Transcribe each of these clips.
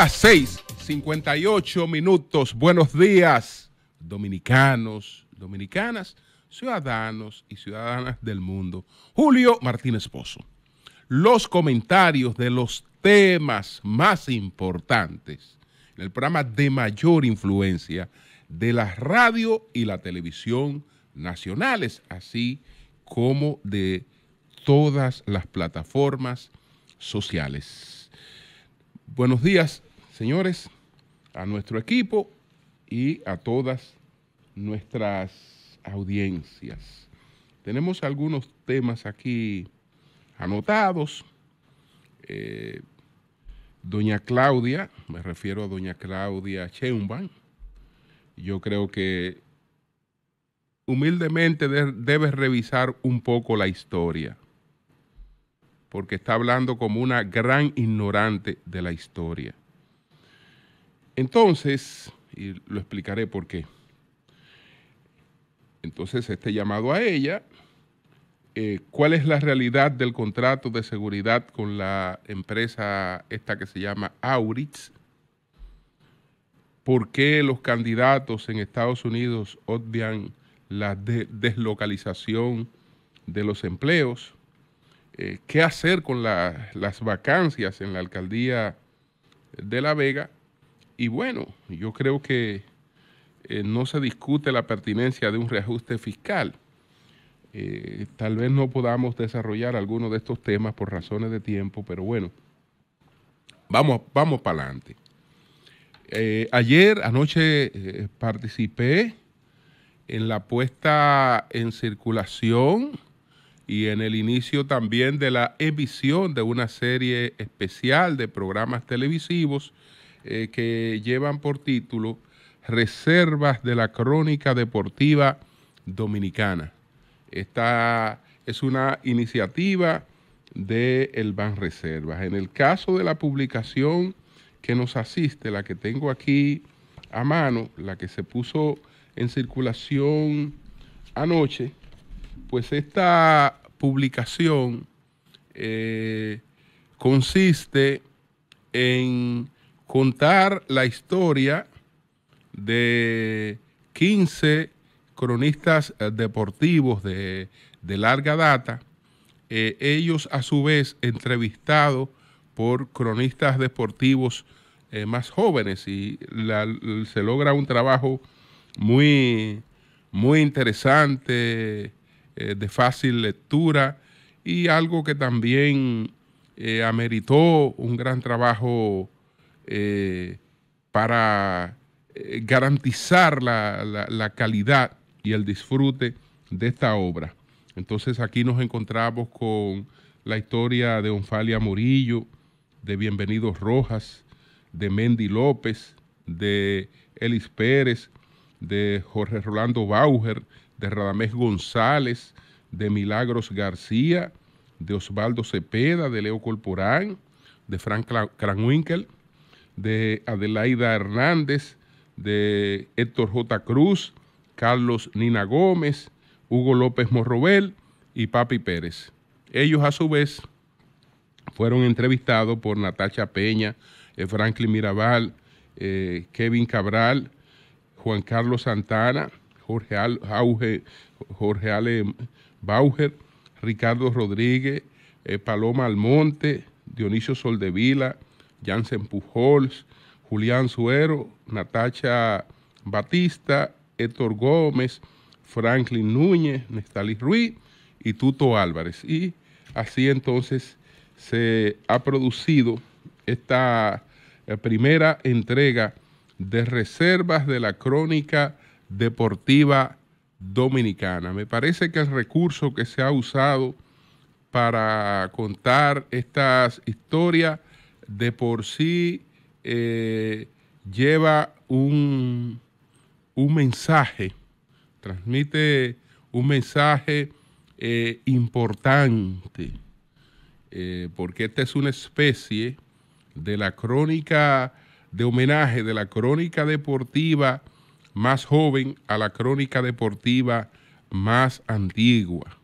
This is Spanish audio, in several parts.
las 6, 58 minutos. Buenos días, dominicanos, dominicanas, ciudadanos y ciudadanas del mundo. Julio Martínez Pozo. Los comentarios de los temas más importantes en el programa de mayor influencia de la radio y la televisión nacionales, así como de todas las plataformas sociales. Buenos días, señores, a nuestro equipo y a todas nuestras audiencias. Tenemos algunos temas aquí anotados. Eh, doña Claudia, me refiero a doña Claudia Cheumban, yo creo que humildemente debe revisar un poco la historia, porque está hablando como una gran ignorante de la historia. Entonces, y lo explicaré por qué. Entonces, este llamado a ella, eh, ¿cuál es la realidad del contrato de seguridad con la empresa esta que se llama Auritz? ¿Por qué los candidatos en Estados Unidos obvian la deslocalización de los empleos? Eh, ¿Qué hacer con las vacancias en la alcaldía de La Vega? Y bueno, yo creo que eh, no se discute la pertinencia de un reajuste fiscal. Eh, tal vez no podamos desarrollar algunos de estos temas por razones de tiempo, pero bueno, vamos, vamos para adelante. Eh, ayer, anoche, participé en la puesta en circulación y en el inicio también de la emisión de una serie especial de programas televisivos que llevan por título Reservas de la Crónica Deportiva Dominicana. Esta es una iniciativa del el Ban Reservas. En el caso de la publicación que nos asiste, la que tengo aquí a mano, la que se puso en circulación anoche, pues esta publicación eh, consiste en contar la historia de 15 cronistas eh, deportivos de, larga data, eh, ellos a su vez entrevistados por cronistas deportivos eh, más jóvenes. Y se logra un trabajo muy, muy interesante, de fácil lectura y algo que también ameritó un gran trabajo para eh, garantizar la, calidad y el disfrute de esta obra. Entonces aquí nos encontramos con la historia de Onfalia Morillo, de Bienvenidos Rojas, de Mendy López, de Elis Pérez, de Jorge Rolando Bauer, de Radamés González, de Milagros García, de Osvaldo Cepeda, de Leo Corporán, de Frank Cranwinkel, de Adelaida Hernández, de Héctor J. Cruz, Carlos Nina Gómez, Hugo López Morrobel y Papi Pérez. Ellos a su vez fueron entrevistados por Natacha Peña, eh, Franklin Mirabal, eh, Kevin Cabral, Juan Carlos Santana, Jorge, Auge, Jorge Ale Bauer, Ricardo Rodríguez, eh, Paloma Almonte, Dionisio Soldevila, Jansen Pujols, Julián Suero, Natacha Batista, Héctor Gómez, Franklin Núñez, Nestali Ruiz y Tuto Álvarez. Y así entonces se ha producido esta eh, primera entrega de reservas de la crónica deportiva dominicana. Me parece que el recurso que se ha usado para contar estas historias de por sí eh, lleva un, un, mensaje, transmite un mensaje eh, importante, eh, porque esta es una especie de la crónica de homenaje de la crónica deportiva más joven a la crónica deportiva más antigua.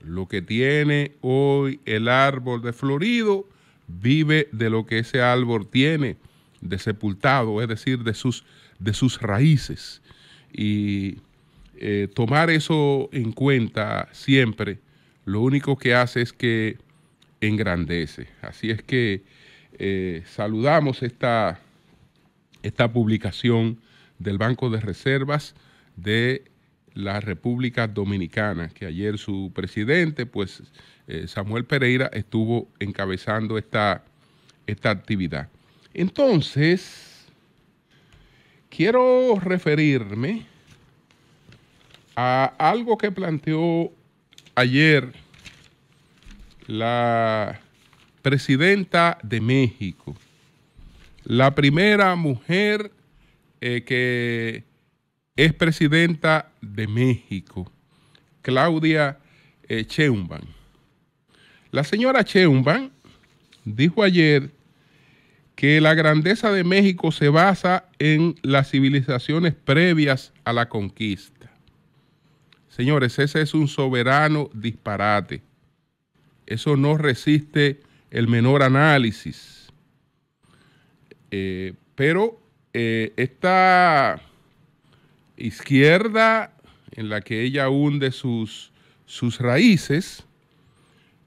Lo que tiene hoy el árbol de Florido vive de lo que ese árbol tiene de sepultado, es decir, de sus, de sus raíces. Y eh, tomar eso en cuenta siempre, lo único que hace es que engrandece. Así es que eh, saludamos esta, esta publicación del Banco de Reservas de la República Dominicana, que ayer su presidente, pues eh, Samuel Pereira, estuvo encabezando esta, esta actividad. Entonces, quiero referirme a algo que planteó ayer la presidenta de México, la primera mujer eh, que es presidenta de México, Claudia eh, La señora Cheumban dijo ayer que la grandeza de México se basa en las civilizaciones previas a la conquista. Señores, ese es un soberano disparate. Eso no resiste el menor análisis. Eh, pero eh, esta izquierda en la que ella hunde sus, sus raíces,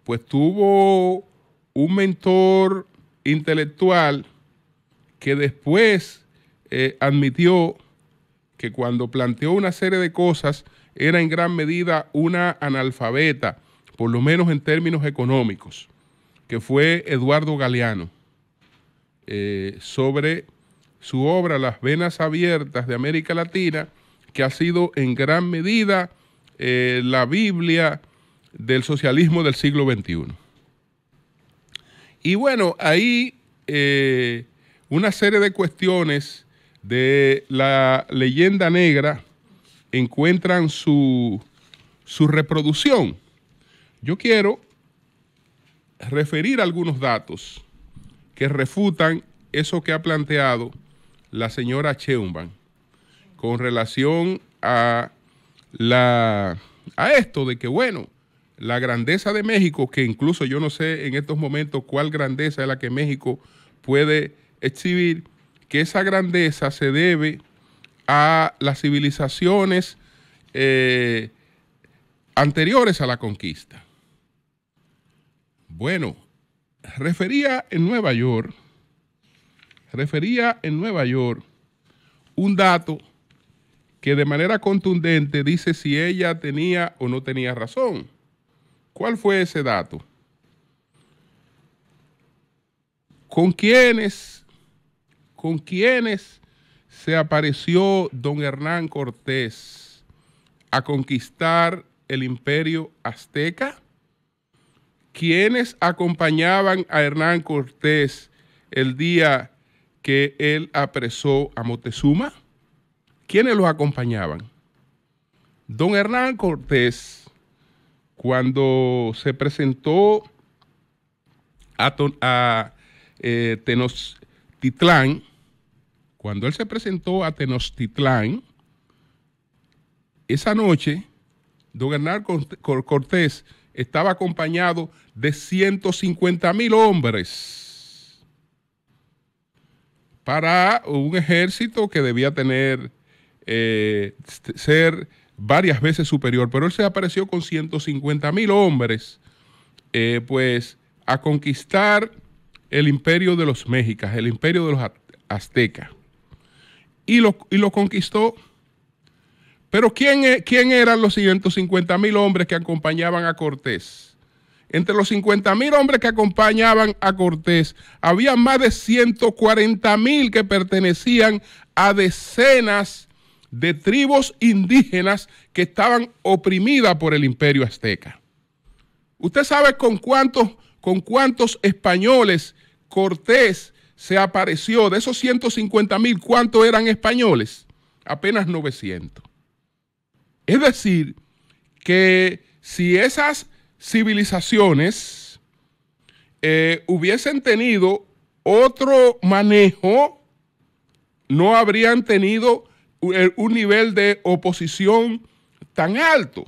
pues tuvo un mentor intelectual que después eh, admitió que cuando planteó una serie de cosas era en gran medida una analfabeta, por lo menos en términos económicos, que fue Eduardo Galeano, eh, sobre su obra Las Venas Abiertas de América Latina, que ha sido en gran medida eh, la Biblia del socialismo del siglo XXI. Y bueno, ahí eh, una serie de cuestiones de la leyenda negra encuentran su, su reproducción. Yo quiero referir algunos datos que refutan eso que ha planteado la señora Cheumban con relación a, la, a esto de que, bueno, la grandeza de México, que incluso yo no sé en estos momentos cuál grandeza es la que México puede exhibir, que esa grandeza se debe a las civilizaciones eh, anteriores a la conquista. Bueno, refería en Nueva York, refería en Nueva York un dato que de manera contundente dice si ella tenía o no tenía razón. ¿Cuál fue ese dato? ¿Con quiénes, con quiénes se apareció don Hernán Cortés a conquistar el imperio azteca? ¿Quiénes acompañaban a Hernán Cortés el día que él apresó a Moctezuma? ¿Quiénes los acompañaban? Don Hernán Cortés cuando se presentó a, eh, Tenochtitlán, cuando él se presentó a Tenochtitlán, esa noche, don Hernán Cortés estaba acompañado de 150 mil hombres para un ejército que debía tener, eh, ser varias veces superior, pero él se apareció con 150 mil hombres, eh, pues a conquistar el imperio de los mexicas, el imperio de los aztecas. Y lo, y lo conquistó. Pero ¿quién, e, ¿quién, eran los 150 mil hombres que acompañaban a Cortés? Entre los 50 mil hombres que acompañaban a Cortés, había más de 140 mil que pertenecían a decenas de tribus indígenas que estaban oprimidas por el imperio azteca. ¿Usted sabe con cuántos, con cuántos españoles Cortés se apareció? De esos 150 mil, ¿cuántos eran españoles? Apenas 900. Es decir, que si esas civilizaciones eh, hubiesen tenido otro manejo, no habrían tenido un nivel de oposición tan alto.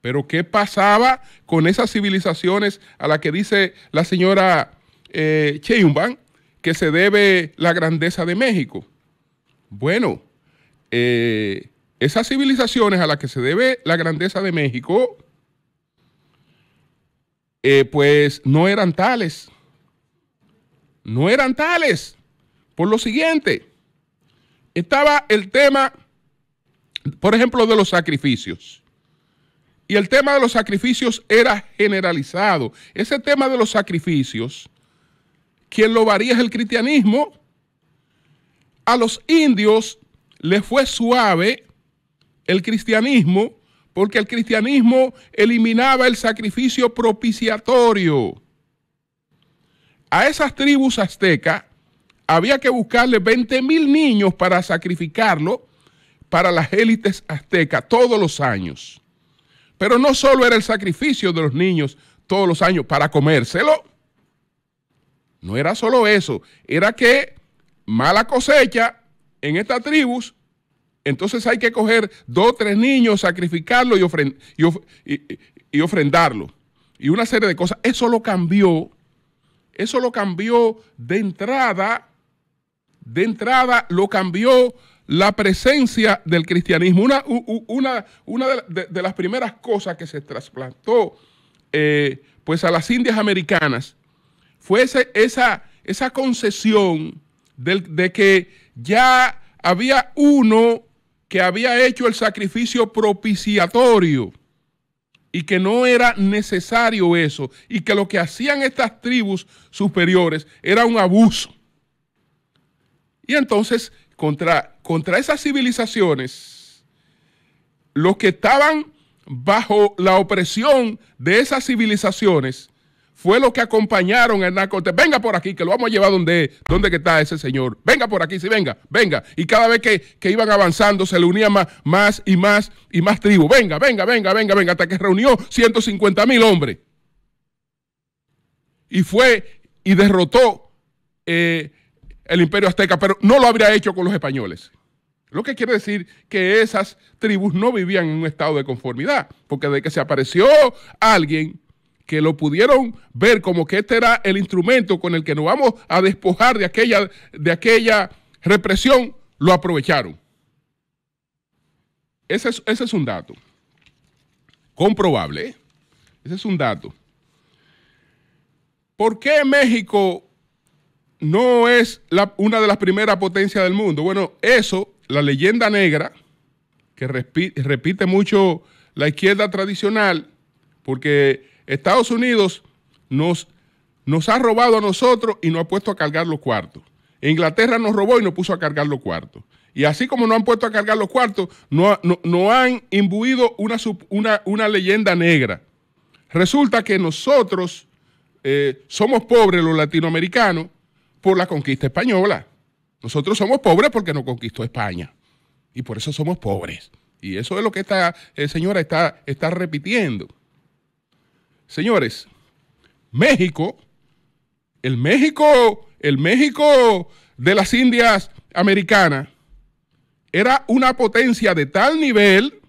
Pero ¿qué pasaba con esas civilizaciones a las que dice la señora eh, que se debe la grandeza de México? Bueno, eh, esas civilizaciones a las que se debe la grandeza de México, eh, pues no eran tales. No eran tales. Por lo siguiente, estaba el tema, por ejemplo, de los sacrificios. Y el tema de los sacrificios era generalizado. Ese tema de los sacrificios, quien lo varía es el cristianismo. A los indios les fue suave el cristianismo porque el cristianismo eliminaba el sacrificio propiciatorio. A esas tribus aztecas había que buscarle 20 mil niños para sacrificarlo para las élites aztecas todos los años. Pero no solo era el sacrificio de los niños todos los años para comérselo. No era solo eso, era que mala cosecha en estas tribus, entonces hay que coger dos o tres niños, sacrificarlo y, y, ofrendarlo. Y una serie de cosas. Eso lo cambió. Eso lo cambió de entrada. De entrada lo cambió la presencia del cristianismo. Una, una, una de, las primeras cosas que se trasplantó eh, pues a las Indias americanas fue esa, esa concesión de que ya había uno que había hecho el sacrificio propiciatorio y que no era necesario eso y que lo que hacían estas tribus superiores era un abuso. Y entonces contra, contra esas civilizaciones, los que estaban bajo la opresión de esas civilizaciones, fue lo que acompañaron a Hernán Cortés. Venga por aquí, que lo vamos a llevar donde, donde que está ese señor. Venga por aquí, sí, venga, venga. Y cada vez que, iban avanzando se le unían más, más y más y más tribus. Venga, venga, venga, venga, venga, hasta que reunió 150 mil hombres. Y fue y derrotó eh, el imperio azteca, pero no lo habría hecho con los españoles. Lo que quiere decir que esas tribus no vivían en un estado de conformidad, porque de que se apareció alguien que lo pudieron ver como que este era el instrumento con el que nos vamos a despojar de aquella, de aquella represión, lo aprovecharon. Ese es, ese es un dato comprobable. ¿eh? Ese es un dato. ¿Por qué México no es una de las primeras potencias del mundo? Bueno, eso, la leyenda negra, que repite mucho la izquierda tradicional, porque Estados Unidos nos, nos ha robado a nosotros y nos ha puesto a cargar los cuartos. Inglaterra nos robó y nos puso a cargar los cuartos. Y así como nos han puesto a cargar los cuartos, nos no, han imbuido una, una, una, leyenda negra. Resulta que nosotros eh, somos pobres los latinoamericanos por la conquista española. Nosotros somos pobres porque nos conquistó España. Y por eso somos pobres. Y eso es lo que esta eh, señora está, está repitiendo. Señores, México, el México, el México de las Indias americanas era una potencia de tal nivel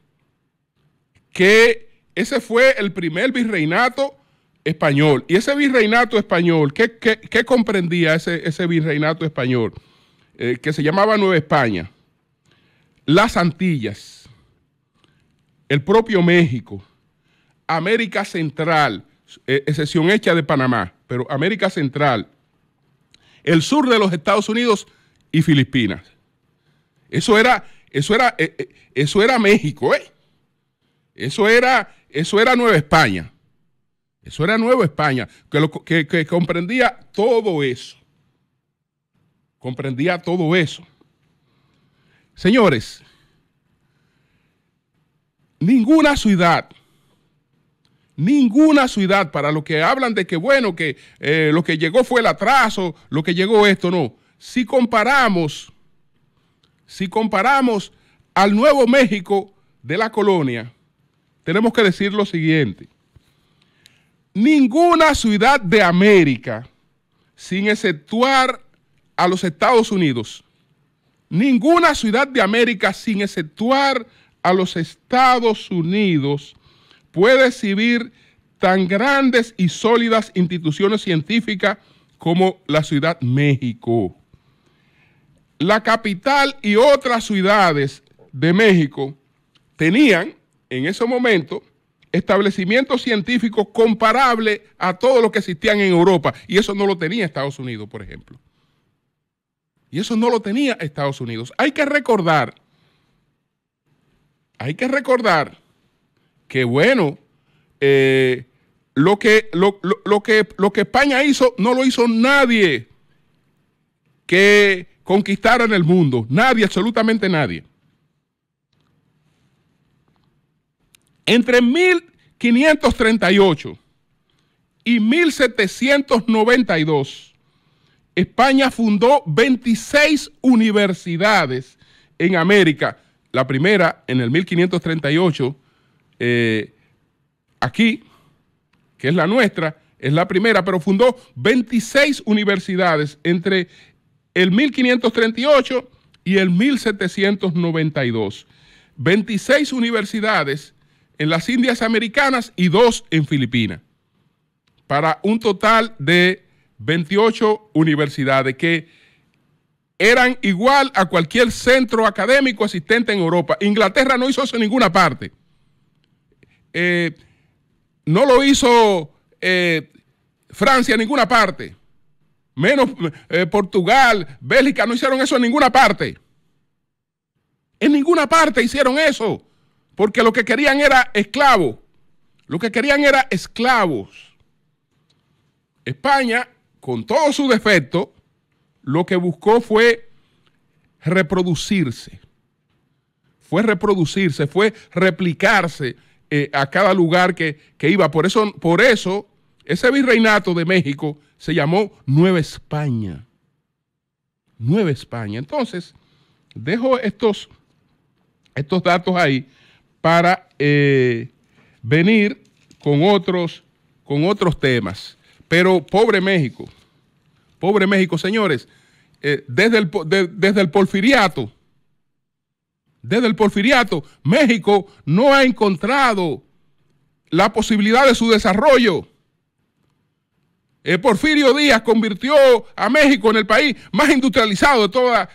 que ese fue el primer virreinato español. Y ese virreinato español, ¿qué, comprendía ese, ese, virreinato español? Eh, que se llamaba Nueva España, las Antillas, el propio México, América Central, eh, excepción hecha de Panamá, pero América Central, el sur de los Estados Unidos y Filipinas. Eso era, eso era, eh, eh, eso era México, ¿eh? Eso era, eso era Nueva España. Eso era Nueva España, que, que comprendía todo eso. Comprendía todo eso. Señores, ninguna ciudad Ninguna ciudad, para lo que hablan de que, bueno, que eh, lo que llegó fue el atraso, lo que llegó esto, no. Si comparamos, si comparamos al Nuevo México de la colonia, tenemos que decir lo siguiente. Ninguna ciudad de América, sin exceptuar a los Estados Unidos, ninguna ciudad de América, sin exceptuar a los Estados Unidos, puede exhibir tan grandes y sólidas instituciones científicas como la ciudad México. La capital y otras ciudades de México tenían en ese momento establecimientos científicos comparables a todo lo que existían en Europa. Y eso no lo tenía Estados Unidos, por ejemplo. Y eso no lo tenía Estados Unidos. Hay que recordar, hay que recordar que, bueno, eh, lo, que, lo, que, lo que España hizo no lo hizo nadie que conquistara en el mundo. Nadie, absolutamente nadie. Entre 1538 y 1792, España fundó 26 universidades en América. La primera en el 1538, eh, aquí, que es la nuestra, es la primera, pero fundó 26 universidades entre el 1538 y el 1792. 26 universidades en las Indias Americanas y dos en Filipinas, para un total de 28 universidades que eran igual a cualquier centro académico existente en Europa. Inglaterra no hizo eso en ninguna parte. Eh, no lo hizo eh, Francia en ninguna parte. Menos eh, Portugal, Bélgica, no hicieron eso en ninguna parte. En ninguna parte hicieron eso. Porque lo que querían era esclavos. Lo que querían era esclavos. España, con todo su defecto, lo que buscó fue reproducirse. Fue reproducirse, fue replicarse eh, a cada lugar que, que, iba. Por eso, por eso, ese virreinato de México se llamó Nueva España. Nueva España. Entonces, dejo estos, estos datos ahí para eh, venir con otros, con otros temas. Pero pobre México, pobre México, señores, eh, desde, el, desde el porfiriato, desde el porfiriato, México no ha encontrado la posibilidad de su desarrollo. Eh, Porfirio Díaz convirtió a México en el país más industrializado de toda,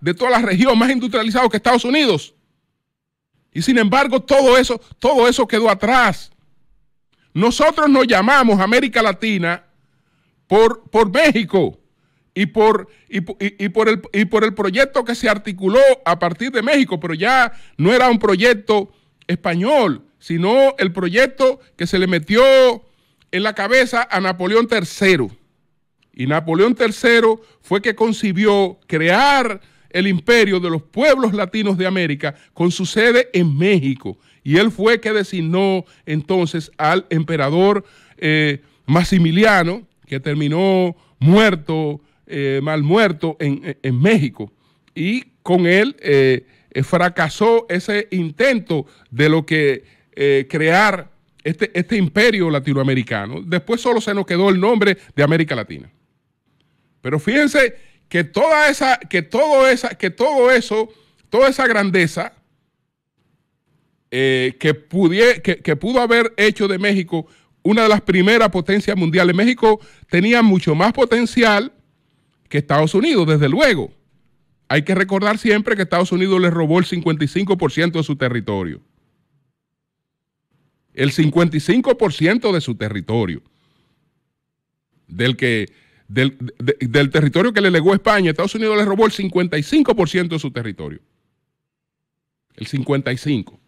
de, de la región, más industrializado que Estados Unidos. Y sin embargo, todo eso, todo eso quedó atrás. Nosotros nos llamamos América Latina por, por México y por, y, por el, y por el proyecto que se articuló a partir de México, pero ya no era un proyecto español, sino el proyecto que se le metió en la cabeza a Napoleón III. Y Napoleón III fue que concibió crear el imperio de los pueblos latinos de América con su sede en México. Y él fue que designó entonces al emperador eh, Maximiliano, que terminó muerto, eh, mal muerto en, México. Y con él eh, fracasó ese intento de lo que crear este, este imperio latinoamericano. Después solo se nos quedó el nombre de América Latina. Pero fíjense que toda esa, que todo esa, que todo eso, toda esa grandeza eh, que, que, pudo haber hecho de México una de las primeras potencias mundiales. México tenía mucho más potencial que Estados Unidos, desde luego. Hay que recordar siempre que Estados Unidos le robó el 55% de su territorio. El 55% de su territorio. Del que del, territorio que le legó España, Estados Unidos le robó el 55% de su territorio. El 55%.